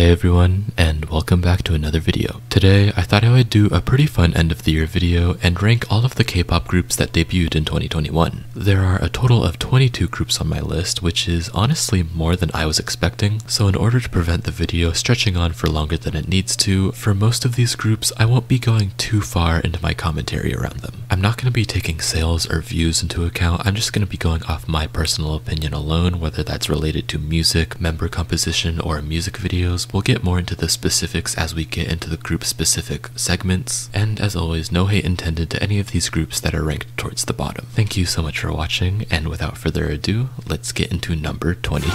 Hey everyone, and welcome back to another video. Today, I thought I would do a pretty fun end of the year video and rank all of the K-pop groups that debuted in 2021. There are a total of 22 groups on my list, which is honestly more than I was expecting, so in order to prevent the video stretching on for longer than it needs to, for most of these groups, I won't be going too far into my commentary around them. I'm not going to be taking sales or views into account, I'm just going to be going off my personal opinion alone, whether that's related to music, member composition, or music videos We'll get more into the specifics as we get into the group specific segments. And as always, no hate intended to any of these groups that are ranked towards the bottom. Thank you so much for watching, and without further ado, let's get into number 22.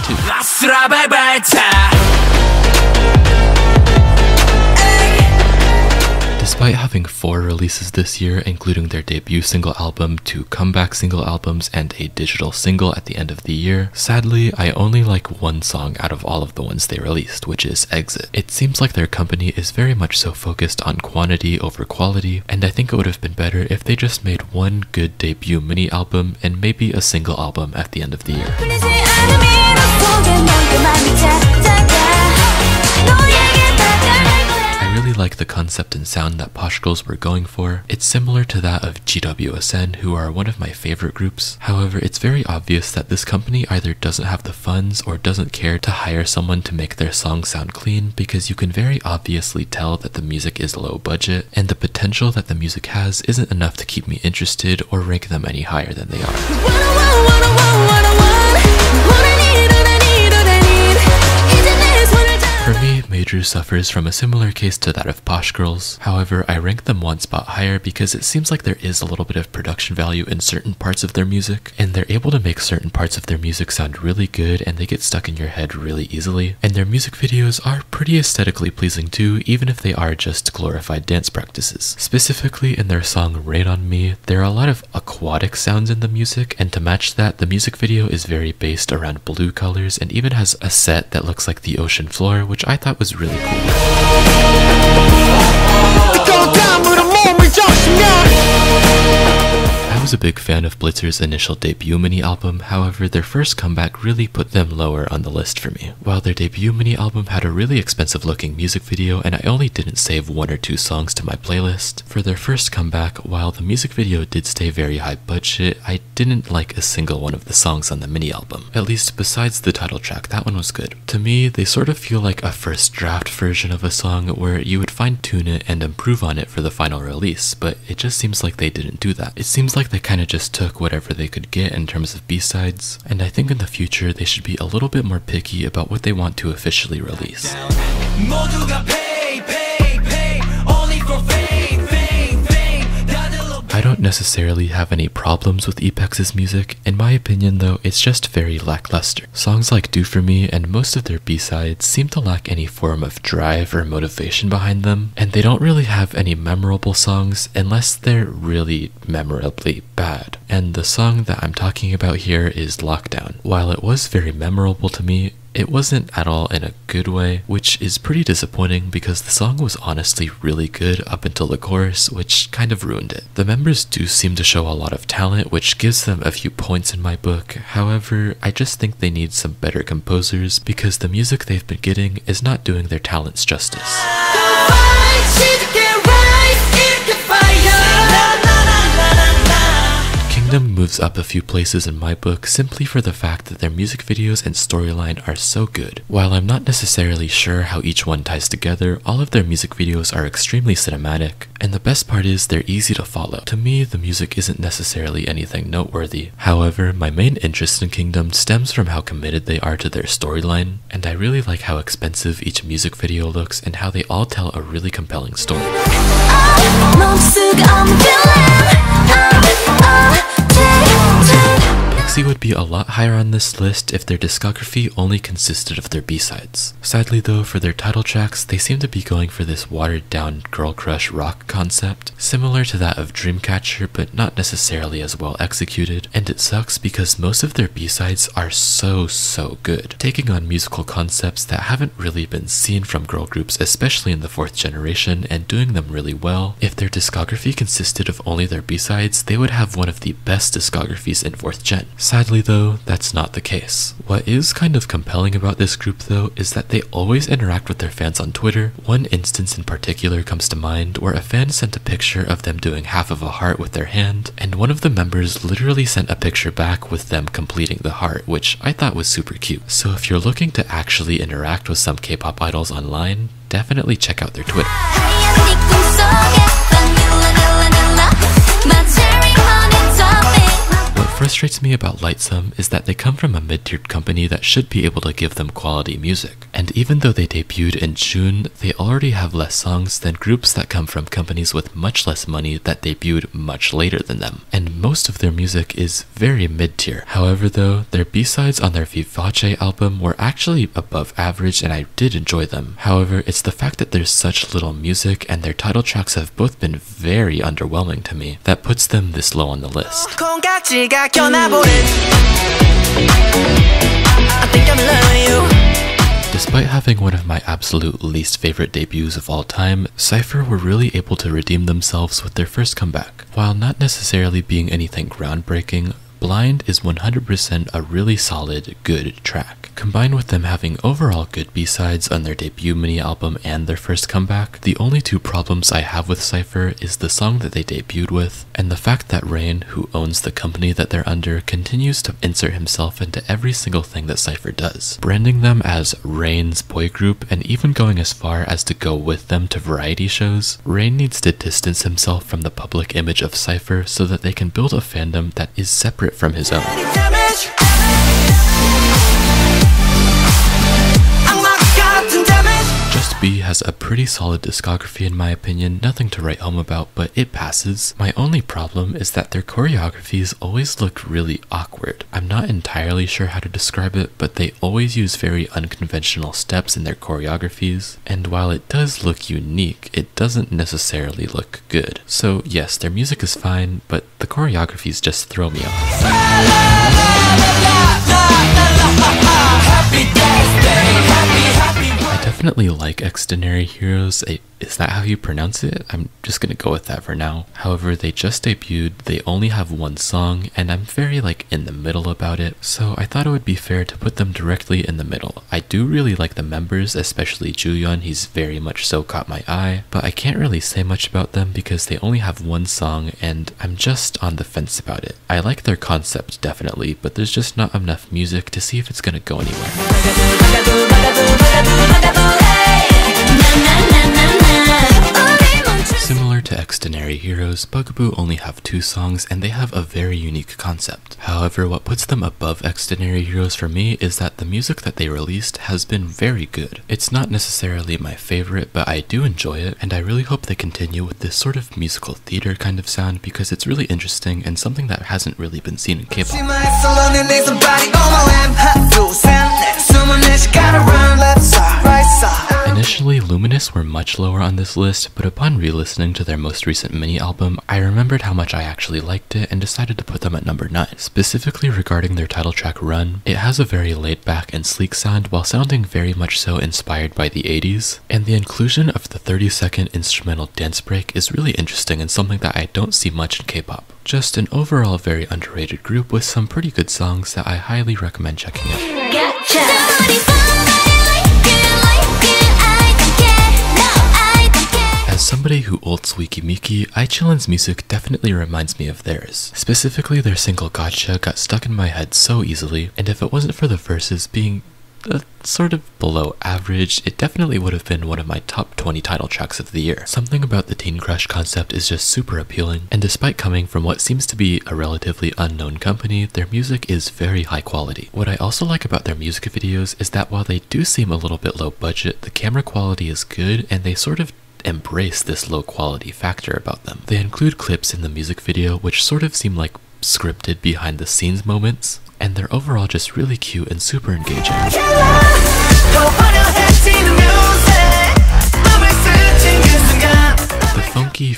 Despite having four releases this year, including their debut single album, two comeback single albums, and a digital single at the end of the year, sadly, I only like one song out of all of the ones they released, which is Exit. It seems like their company is very much so focused on quantity over quality, and I think it would have been better if they just made one good debut mini album and maybe a single album at the end of the year. Concept and sound that Posh Girls were going for. It's similar to that of GWSN, who are one of my favorite groups. However, it's very obvious that this company either doesn't have the funds or doesn't care to hire someone to make their song sound clean because you can very obviously tell that the music is low budget and the potential that the music has isn't enough to keep me interested or rank them any higher than they are. Major suffers from a similar case to that of Posh Girls. However, I rank them one spot higher because it seems like there is a little bit of production value in certain parts of their music, and they're able to make certain parts of their music sound really good and they get stuck in your head really easily. And their music videos are pretty aesthetically pleasing too, even if they are just glorified dance practices. Specifically in their song Rain on Me, there are a lot of aquatic sounds in the music, and to match that, the music video is very based around blue colors and even has a set that looks like the ocean floor, which I thought was really cool was a big fan of Blitzer's initial debut mini album, however, their first comeback really put them lower on the list for me. While their debut mini album had a really expensive looking music video, and I only didn't save one or two songs to my playlist, for their first comeback, while the music video did stay very high budget, I didn't like a single one of the songs on the mini album. At least besides the title track, that one was good. To me, they sort of feel like a first draft version of a song where you would fine tune it and improve on it for the final release, but it just seems like they didn't do that. It seems like they kind of just took whatever they could get in terms of B-sides, and I think in the future they should be a little bit more picky about what they want to officially release necessarily have any problems with EPEX's music. In my opinion though, it's just very lackluster. Songs like Do For Me and most of their B-sides seem to lack any form of drive or motivation behind them, and they don't really have any memorable songs unless they're really memorably bad. And the song that I'm talking about here is Lockdown. While it was very memorable to me, it wasn't at all in a good way, which is pretty disappointing because the song was honestly really good up until the chorus, which kind of ruined it. The members do seem to show a lot of talent, which gives them a few points in my book. However, I just think they need some better composers because the music they've been getting is not doing their talents justice. Kingdom moves up a few places in my book simply for the fact that their music videos and storyline are so good. While I'm not necessarily sure how each one ties together, all of their music videos are extremely cinematic, and the best part is they're easy to follow. To me, the music isn't necessarily anything noteworthy. However, my main interest in Kingdom stems from how committed they are to their storyline, and I really like how expensive each music video looks and how they all tell a really compelling story. PIXY would be a lot higher on this list if their discography only consisted of their B-sides. Sadly though, for their title tracks, they seem to be going for this watered down girl crush rock concept, similar to that of Dreamcatcher but not necessarily as well executed, and it sucks because most of their B-sides are so so good, taking on musical concepts that haven't really been seen from girl groups especially in the fourth generation and doing them really well. If their discography consisted of only their B-sides, they would have one of the best discographies in fourth gen. Sadly though, That's not the case. What is kind of compelling about this group though is that they always interact with their fans on Twitter. One instance in particular comes to mind where a fan sent a picture of them doing half of a heart with their hand, and one of the members literally sent a picture back with them completing the heart, which I thought was super cute. So if you're looking to actually interact with some K-pop idols online, definitely check out their Twitter. Frustrates me about Lightsum is that they come from a mid-tiered company that should be able to give them quality music. And even though they debuted in June, they already have less songs than groups that come from companies with much less money that debuted much later than them. And most of their music is very mid-tier. However though, their B-sides on their Vivace album were actually above average and I did enjoy them. However, it's the fact that there's such little music and their title tracks have both been very underwhelming to me that puts them this low on the list. Despite having one of my absolute least favorite debuts of all time, CIIPHER were really able to redeem themselves with their first comeback. While not necessarily being anything groundbreaking, Blind is 100% a really solid, good track. Combined with them having overall good B-sides on their debut mini-album and their first comeback, the only two problems I have with CIIPHER is the song that they debuted with, and the fact that Rain, who owns the company that they're under, continues to insert himself into every single thing that CIIPHER does, branding them as Rain's boy group and even going as far as to go with them to variety shows. Rain needs to distance himself from the public image of CIIPHER so that they can build a fandom that is separate from his own. Has a pretty solid discography in my opinion, nothing to write home about, but it passes. My only problem is that their choreographies always look really awkward. I'm not entirely sure how to describe it, but they always use very unconventional steps in their choreographies, and while it does look unique, it doesn't necessarily look good. So yes, their music is fine, but the choreographies just throw me off. Definitely like Extraordinary Heroes. Is that how you pronounce it? I'm just gonna go with that for now. However, they just debuted, they only have one song, and I'm very like in the middle about it, so I thought it would be fair to put them directly in the middle. I do really like the members, especially Juyeon, he's very much so caught my eye, but I can't really say much about them because they only have one song and I'm just on the fence about it. I like their concept definitely, but there's just not enough music to see if it's gonna go anywhere. Similar to Extraordinary Heroes, Bugaboo only have two songs and they have a very unique concept. However, what puts them above Extraordinary Heroes for me is that the music that they released has been very good. It's not necessarily my favorite, but I do enjoy it, and I really hope they continue with this sort of musical theater kind of sound because it's really interesting and something that hasn't really been seen in K-pop. Initially, Luminous were much lower on this list, but upon re-listening to their most recent mini-album, I remembered how much I actually liked it and decided to put them at number 9. Specifically regarding their title track Run, it has a very laid-back and sleek sound while sounding very much so inspired by the 80s, and the inclusion of the 30-second instrumental dance break is really interesting and something that I don't see much in K-pop. Just an overall very underrated group with some pretty good songs that I highly recommend checking out. Gotcha. Somebody who ults Wikimiki, ICHILLIN's music definitely reminds me of theirs. Specifically, their single Gotcha got stuck in my head so easily, and if it wasn't for the verses being uh, sort of below average, it definitely would have been one of my top 20 title tracks of the year. Something about the Teen Crush concept is just super appealing, and despite coming from what seems to be a relatively unknown company, their music is very high quality. What I also like about their music videos is that while they do seem a little bit low budget, the camera quality is good and they sort of embrace this low quality factor about them. They include clips in the music video which sort of seem like scripted behind the scenes moments, and they're overall just really cute and super engaging.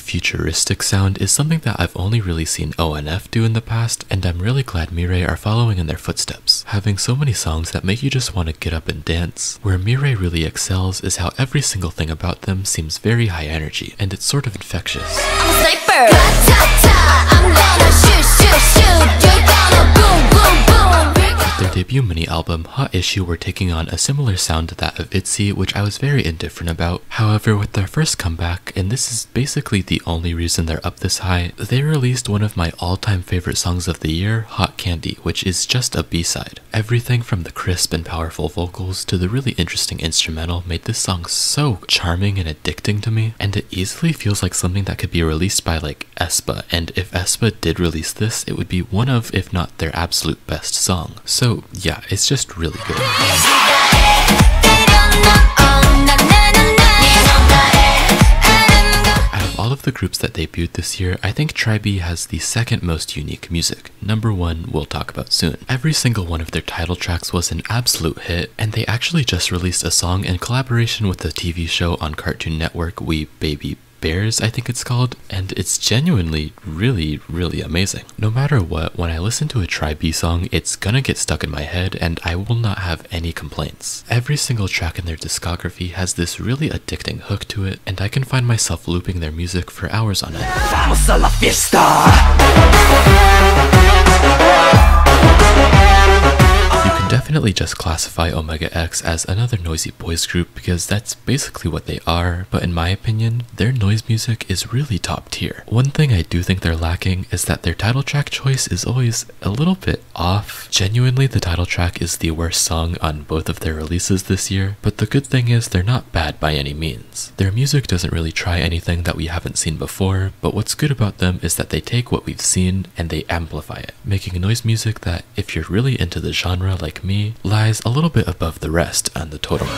Futuristic sound is something that I've only really seen ONF do in the past, and I'm really glad MIRAE are following in their footsteps, having so many songs that make you just want to get up and dance. Where MIRAE really excels is how every single thing about them seems very high energy, and it's sort of infectious. Album Hot Issue were taking on a similar sound to that of ITZY, which I was very indifferent about. However, with their first comeback, and this is basically the only reason they're up this high, they released one of my all-time favorite songs of the year, Hot Candy, which is just a B-side. Everything from the crisp and powerful vocals to the really interesting instrumental made this song so charming and addicting to me, and it easily feels like something that could be released by like aespa, and if aespa did release this, it would be one of, if not their absolute best song. So yeah, it's just really good. all of the groups that debuted this year, I think TRI.BE has the second most unique music. Number one, we'll talk about soon. Every single one of their title tracks was an absolute hit, and they actually just released a song in collaboration with the TV show on Cartoon Network, We Baby Bears, I think it's called, and it's genuinely really, really amazing. No matter what, when I listen to a TRI.BE song, it's gonna get stuck in my head and I will not have any complaints. Every single track in their discography has this really addicting hook to it, and I can find myself looping their music for hours on end definitely just classify Omega X as another noisy boys group because that's basically what they are, but in my opinion, their noise music is really top tier. One thing I do think they're lacking is that their title track choice is always a little bit off. Genuinely, the title track is the worst song on both of their releases this year, but the good thing is they're not bad by any means. Their music doesn't really try anything that we haven't seen before, but what's good about them is that they take what we've seen and they amplify it, making noise music that, if you're really into the genre like like lies a little bit above the rest on the totem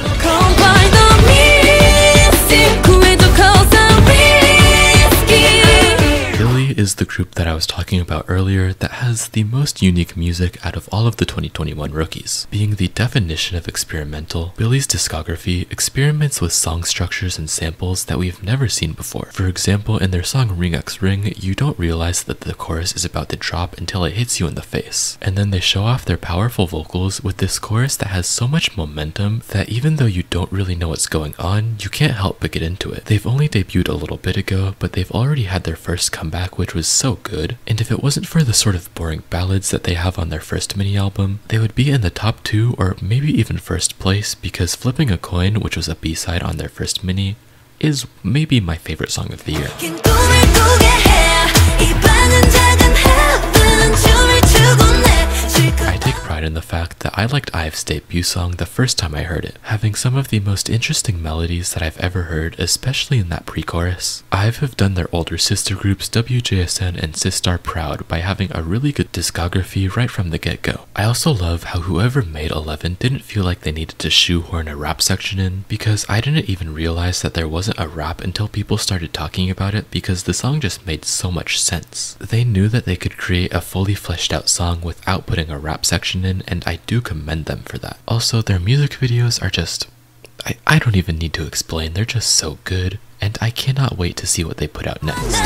is the group that I was talking about earlier that has the most unique music out of all of the 2021 rookies. Being the definition of experimental, Billlie's discography experiments with song structures and samples that we've never seen before. For example, in their song Ring X Ring, you don't realize that the chorus is about to drop until it hits you in the face. And then they show off their powerful vocals with this chorus that has so much momentum that even though you don't really know what's going on, you can't help but get into it. They've only debuted a little bit ago, but they've already had their first comeback which was so good, and if it wasn't for the sort of boring ballads that they have on their first mini album, they would be in the top two or maybe even first place because Flipping a Coin, which was a B-side on their first mini, is maybe my favorite song of the year. I take pride in the fact that I liked IVE's debut song the first time I heard it, having some of the most interesting melodies that I've ever heard, especially in that pre-chorus. IVE have done their older sister groups WJSN and Sistar proud by having a really good discography right from the get-go. I also love how whoever made 11 didn't feel like they needed to shoehorn a rap section in, because I didn't even realize that there wasn't a rap until people started talking about it because the song just made so much sense. They knew that they could create a fully fleshed out song without putting a rap section in, and I do commend them for that. Also, their music videos are just. I, I don't even need to explain, they're just so good, and I cannot wait to see what they put out next.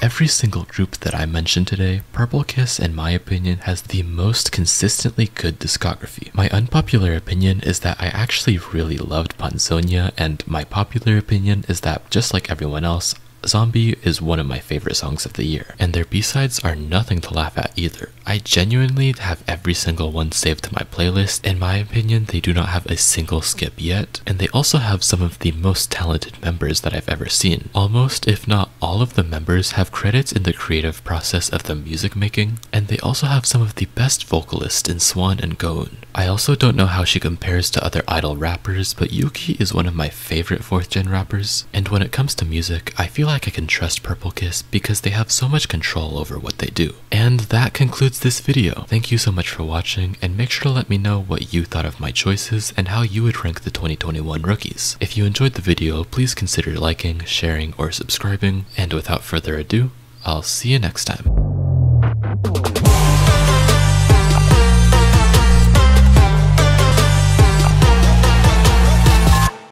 Every single group that I mentioned today, Purple Kiss, in my opinion, has the most consistently good discography. My unpopular opinion is that I actually really loved Ponzona, and my popular opinion is that, just like everyone else, Zombie is one of my favorite songs of the year, and their B-sides are nothing to laugh at either. I genuinely have every single one saved to my playlist. In my opinion, they do not have a single skip yet, and they also have some of the most talented members that I've ever seen. Almost, if not all of the members have credits in the creative process of the music making, and they also have some of the best vocalists in Swan and Goeun. I also don't know how she compares to other idol rappers, but Yuki is one of my favorite 4th gen rappers, and when it comes to music, I feel like I can trust Purple Kiss because they have so much control over what they do. And that concludes this video. Thank you so much for watching, and make sure to let me know what you thought of my choices and how you would rank the 2021 rookies. If you enjoyed the video, please consider liking, sharing, or subscribing, and without further ado, I'll see you next time.